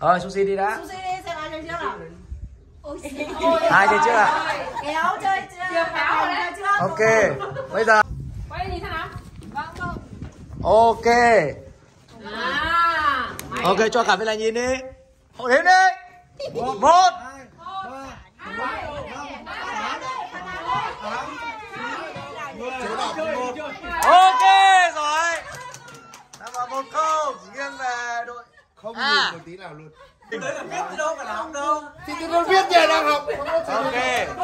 Rồi sushi đi đã. Sushi đi xem ai chơi trước nào. Ôi Ai chơi trước ạ? Kéo chơi chưa? Chưa kéo rồi đấy. Chưa. Ok. Bây giờ quay nhìn thế nào Vâng vâng. ok. à Ok cho cả bên này nhìn đi. Hộ đếm đi. Một. Ok Không À. nhìn một tí nào luôn. Thì tôi đâu biết nhà đang học. Ok,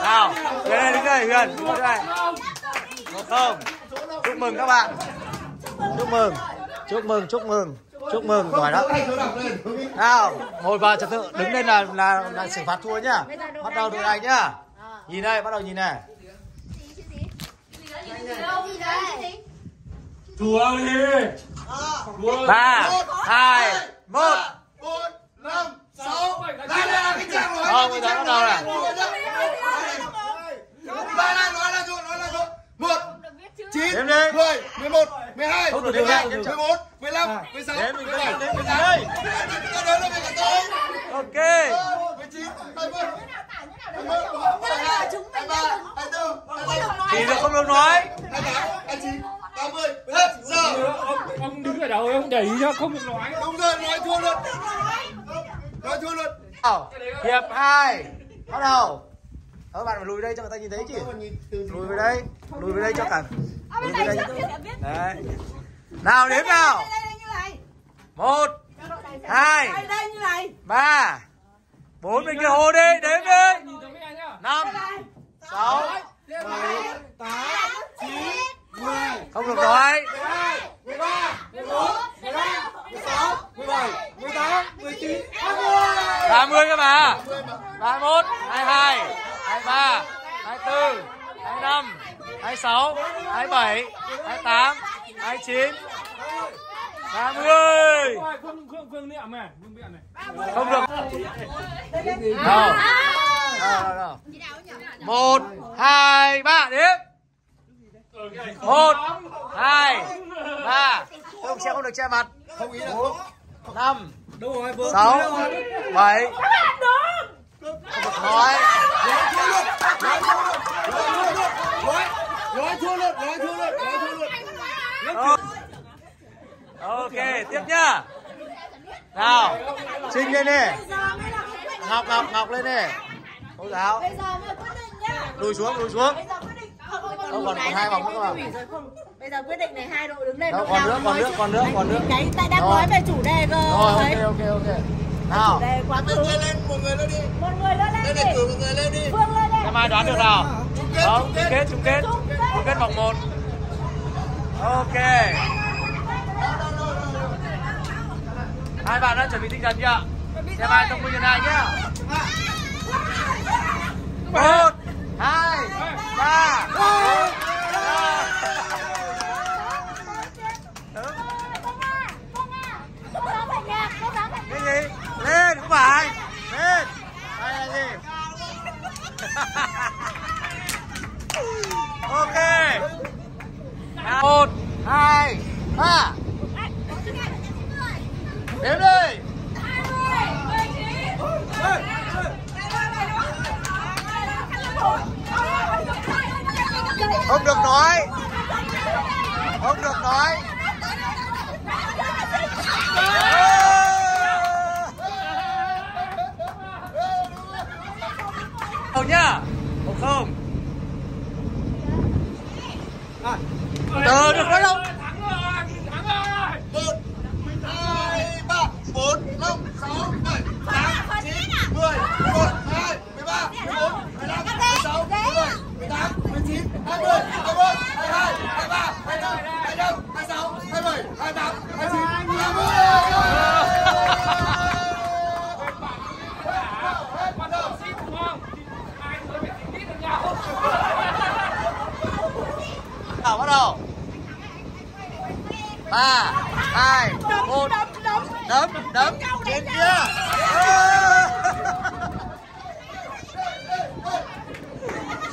nào, Huyền đây đứng đây, Huyền, đứng đây. Một không. Chúc mừng các bạn. Chúc mừng, chúc mừng, chúc mừng, chúc mừng, giỏi đó. Nào, ngồi vào trật tự, đứng lên là là, là xử phạt thua nhá. Bắt đầu đội này nhá. Nhìn đây, bắt đầu nhìn này. Thua đi. Ba, hai, một. Bốn, năm, sáu. Lại là cái trang nói. Không, bây giờ bắt đầu này. Ba là nói là ruột, nói là ruột. Một, chín, mười, mười một, mười hai, Không được mười ba, mười bốn, mười lăm, mười sáu, mười mình bảy, mười mình tám. đây. Tôi đếm là mình tôi. Ok. Mười chín, hai mươi. Hai mươi, hai hai, hai ba, hai tư, hai năm, Chỉ được không được nói. Hai tám, hai chín, ba mươi. Hết giờ. Ông, ông đứng ở đầu ông để ý cho không được nói. Đúng rồi, nói thua luôn. Nói thua luôn. Hiệp 2 Bắt đầu. Ờ, Các bạn phải lùi đây cho người ta nhìn thấy chứ. Lùi về đây Lùi về đây cho cả Lùi về đây Đấy. Nào đếm nào. Một hai ba bốn bên kia hồ đi đếm đi. Nhìn giống em nhá. năm sáu bảy, tám, chín, mười, không được nói mười ba, mười bốn, mười lăm, mười sáu, mười bảy, mười tám, mười chín, hai mươi. ba mươi cơ mà ba mốt hai hai hai ba hai tư hai năm hai sáu hai bảy hai tám hai chín. ba mươi. Này, này. không được. Đâu đâu đâu một hai ba đếm một hai ba không che không được che mặt Không ý là không. năm Đâu rồi, Phương? sáu bảy nói Nói, nói thua luôn, nói thua luôn, nói thua luôn. Rồi. ok tiếp nhá nào trinh lên đi ngọc ngọc ngọc lên đi cô giáo Bây giờ mới quyết định nhá. lùi xuống lùi xuống Còn- còn hai vòng nữa rồi không. Bây giờ quyết định này hai đội đứng lên. Đâu, đội còn nào nữa, còn trước. còn nữa, còn nữa. Đấy, tại đang nói về chủ đề cơ. rồi ok ok ok nào quá Một người lên, một người lên đi. Một người lên Lên này đi. cử một người lên đi. Phương lên đi. em ai đoán được nào Chung kết, không chung kết. kết chung kết chung kết vòng một ok hai bạn đã chuẩn bị tinh thần chưa xem ai thông minh hơn ai nhá một hai ba cái gì lên không phải lên hay là gì ok Nào, một hai ba đếm đi không được nói. Không được nói. Không nhá một không. Từ được nói đâu đâu? Ba hai một. Đấm đấm. Trên kia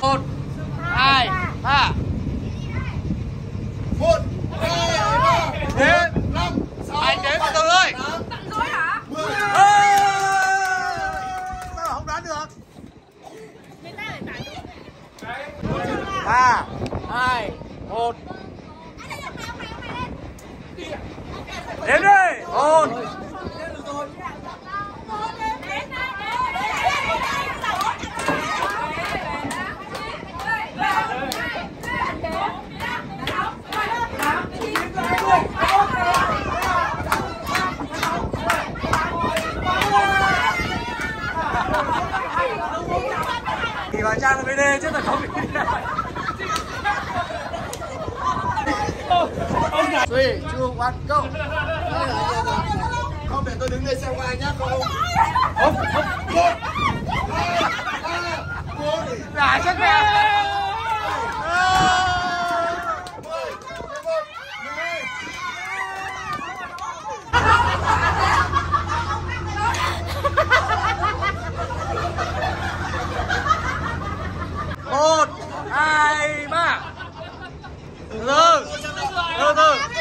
một hai ba. One, go. không để tôi đứng đây xem qua nhá không không một hai ba bốn Đã chắc mẹ. hai Một, hai, ba. Từ từ, từ từ.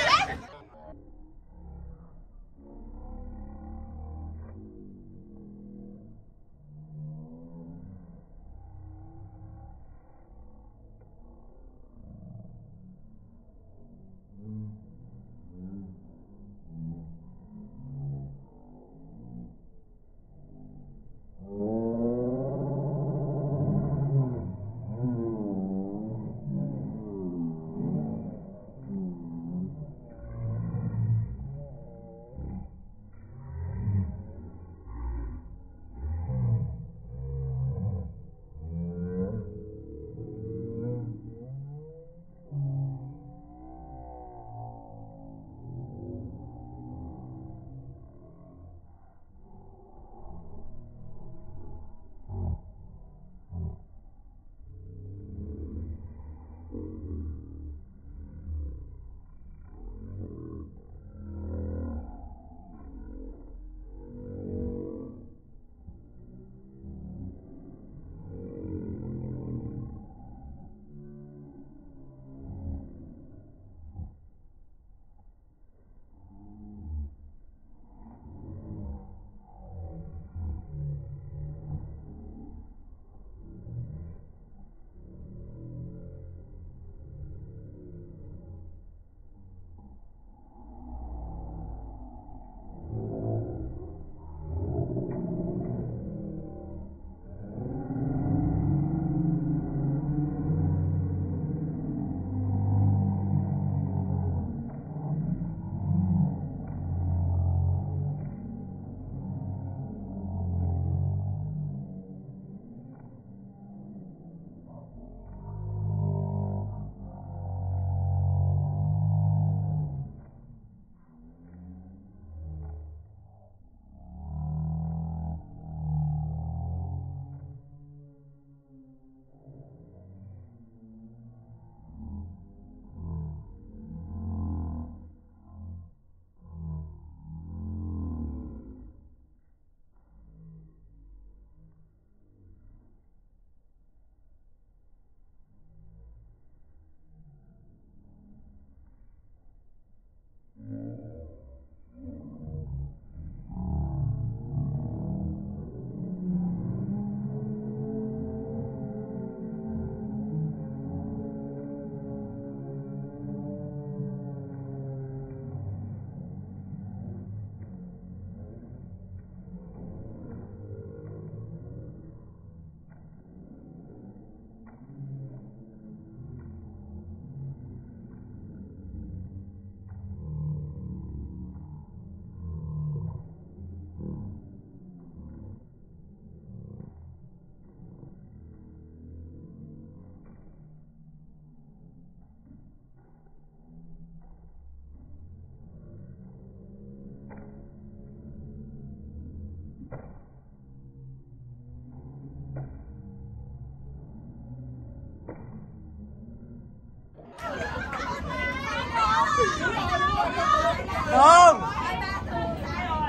Không.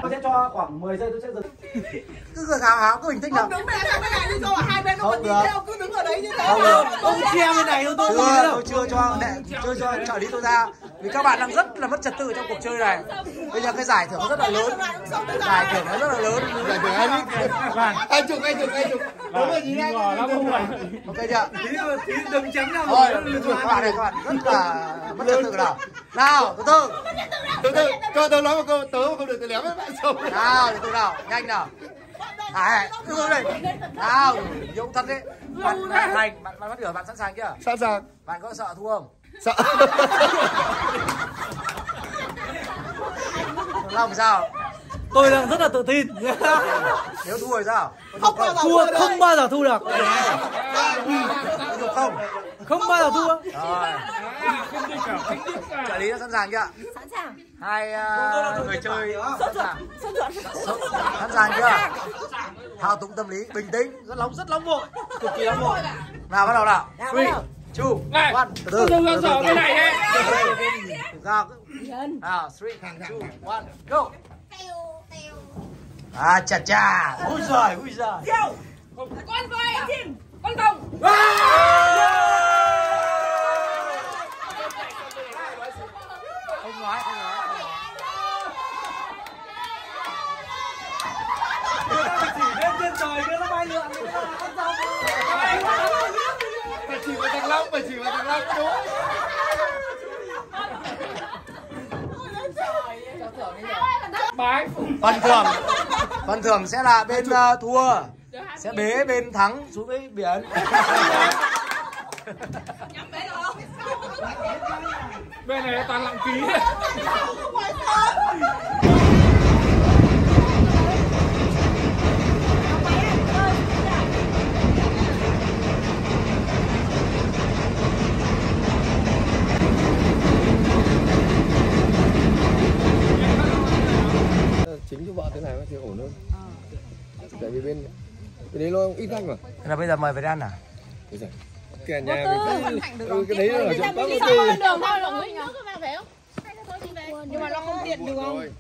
Tôi sẽ cho khoảng 10 giây tôi sẽ dừng. Cứ cứ hào hào cứ bình tĩnh nào. Đúng rồi, sao cái này đi rồi hai bên nó Không còn nhìn không cứ đứng ở đấy như thế. Không được. Ông che bên này tôi Chưa, tôi chưa cho chưa cho trợ lý tôi ra vì các bạn đang rất là mất trật tự trong cuộc chơi này. Bây giờ cái giải thưởng rất là lớn, giải thưởng nó rất là lớn. giải thưởng hai lít hai chục hai chục hai chục đúng rồi gì đấy Ok chưa? tí đừng chấm nhau Thôi, các bạn này các bạn rất là mất trật tự nào. Nào, từ từ. từ từ cho tôi nói một câu tớ mà không được tôi léo với bạn xong Nào, từ từ nào, nhanh nào. Đấy, từ từ đây. Nào, dũng thật đấy. Bạn bạn thành, bạn bạn bắt lửa bạn sẵn sàng chưa? sẵn sàng Bạn có sợ thua không? Sợ. Long sao? tôi đang rất là tự tin. Nếu thua thì sao? Không bao giờ thua không bao giờ thu được. Không? Không bao giờ thua. Trợ lý đã sẵn sàng chưa? Sẵn sàng. Hai à, người chơi sẵn sàng. Sẵn sàng chưa? Thao túng tâm lý bình tĩnh rất nóng rất nóng vội. Cực kỳ nóng vội. Nào bắt đầu nào. Nào, bắt đầu. Two Này, one từ từ từ sở từ cái này ấy. ra nào three two one go. À chà chà ui giời ui giời. Con voi chim. Con rồng không nói không nói không nói chỉ bên trên trời kia nó bay lượn thì nó là con rồng Phải chỉ vào thằng Long, phải chỉ vào thằng Long đúng. Bái. phần thưởng phần thưởng sẽ là bên ờ, thua. Sẽ bế bên thắng xuống với biển. Bên này toàn lặng ký. Cái đấy nó ít khách mà là bây giờ mời về ăn à? Cái nhà mình ừ, cái đấy là ở trong bắc đường thôi đường nước phải không? Nhưng mà nó không tiện đường